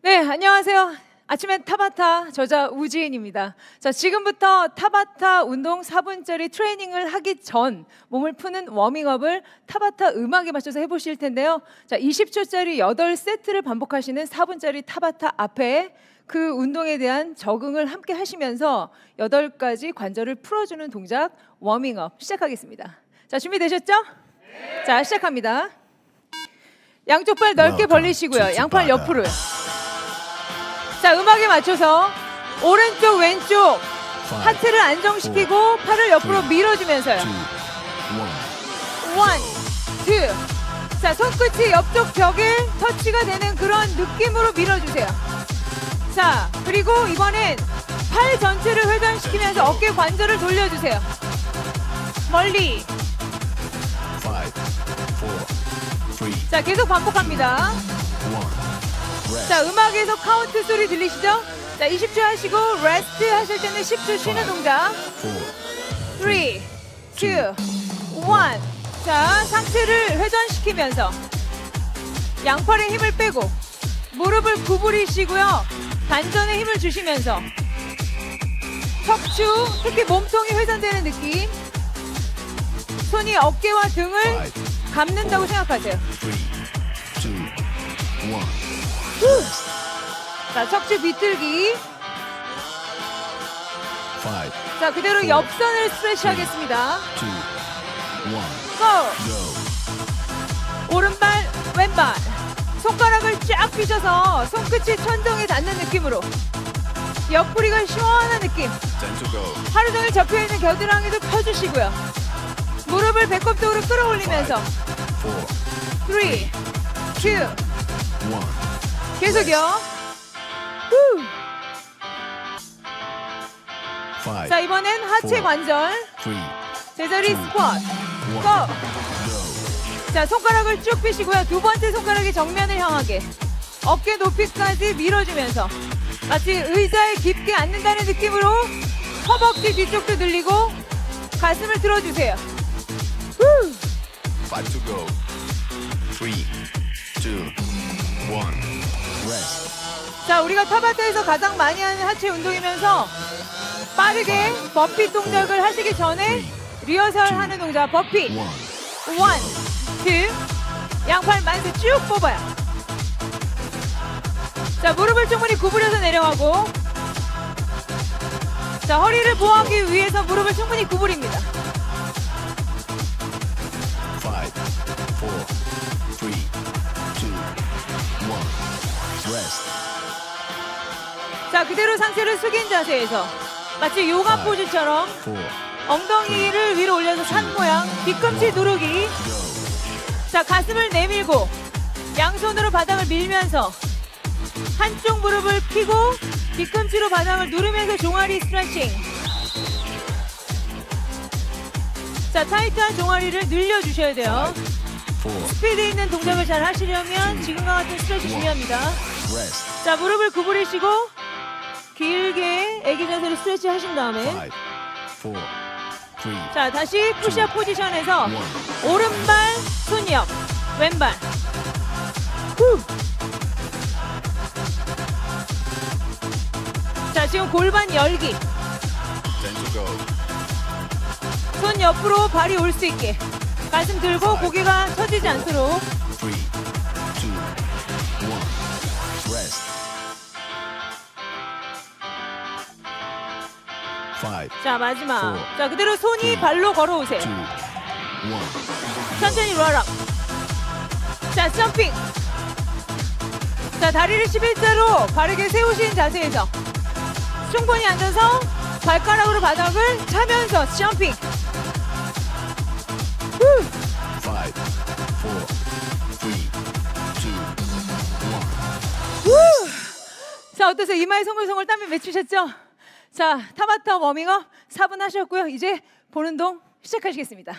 네, 안녕하세요. 아침엔 타바타 저자 우지인입니다. 자, 지금부터 타바타 운동 4분짜리 트레이닝을 하기 전 몸을 푸는 워밍업을 타바타 음악에 맞춰서 해보실 텐데요. 자, 20초짜리 8세트를 반복하시는 4분짜리 타바타 앞에 그 운동에 대한 적응을 함께 하시면서 8가지 관절을 풀어주는 동작 워밍업 시작하겠습니다. 자, 준비되셨죠? 자, 시작합니다. 양쪽 발 넓게 벌리시고요. 양팔. 옆으로요. 자, 음악에 맞춰서 오른쪽 왼쪽 하체를 안정시키고 팔을 옆으로 밀어주면서요. one, two. 자, 손끝이 옆쪽 벽에 터치가 되는 그런 느낌으로 밀어주세요. 자, 그리고 이번엔 팔 전체를 회전시키면서 어깨 관절을 돌려주세요. 멀리. 자, 계속 반복합니다. 자, 음악에서 카운트 소리 들리시죠? 자, 20초 하시고 rest 하실 때는 10초 쉬는 동작. Four, 3, 2, 1. 자, 상체를 회전시키면서 양팔에 힘을 빼고 무릎을 구부리시고요. 단전에 힘을 주시면서 척추, 특히 몸통이 회전되는 느낌. 손이 어깨와 등을 감는다고 생각하세요. three, two, one. 자, 척추 비틀기. Five, 자, 그대로 four, 옆선을 스트레치 하겠습니다. two, one. 고! Go. 오른발, 왼발. 손가락을 쫙 펴셔서 손끝이 천정에 닿는 느낌으로. 옆구리가 시원한 느낌. Go. 하루 종일 접혀있는 겨드랑이도 펴주시고요. 무릎을 배꼽 쪽으로 끌어올리면서 Four, 3, 2, one. 계속요. 후. Five, 자, 이번엔 하체 four, 관절. three, 제자리 two, 스쿼트. one. 고! 자, 손가락을 쭉 펴시고요. 두 번째 손가락이 정면을 향하게. 어깨 높이까지 밀어주면서 마치 의자에 깊게 앉는다는 느낌으로 허벅지 뒤쪽도 늘리고 가슴을 들어주세요. 후! Five to go. Three, two, one. 자, 우리가 타바타에서 가장 많이 하는 하체 운동이면서 빠르게 버피 동작을 하시기 전에 리허설 하는 동작 버피. One, two, 양팔 만세 쭉 뽑아요. 자, 무릎을 충분히 구부려서 내려가고. 자, 허리를 보호하기 위해서 무릎을 충분히 구부립니다. Five, 자, 그대로 상체를 숙인 자세에서 마치 요가 Five. 포즈처럼. 엉덩이를 위로 올려서 산 모양, 뒤꿈치 누르기. Go. 자, 가슴을 내밀고 양손으로 바닥을 밀면서 한쪽 무릎을 펴고 뒤꿈치로 바닥을 누르면서 종아리 스트레칭. 자, 타이트한 종아리를 늘려주셔야 돼요. 스피드 있는 동작을 잘 하시려면 지금과 같은 스트레치 중요합니다. 자, 무릎을 구부리시고 길게 애기 자세로 스트레치 하신 다음에 Five, four, three, 자, 다시 푸시업 포지션에서 one. 오른발 손 옆, 왼발. 후. 자, 지금 골반 열기. 손 옆으로 발이 올 수 있게. 가슴 들고 고개가 처지지 않도록. Five, 자, 마지막. four, 자, 그대로 손이 발로 걸어오세요. two, one. 천천히 롤업. 자, 점핑. 자, 다리를 11자로 바르게 세우신 자세에서 충분히 앉아서 발가락으로 바닥을 차면서 점핑. 후. Five, four, three, two, one. 후. 자, 어떠세요? 이마에 송글송글 땀이 맺히셨죠? 자, 타바타 워밍업 4분 하셨고요. 이제 보는 동 시작하시겠습니다.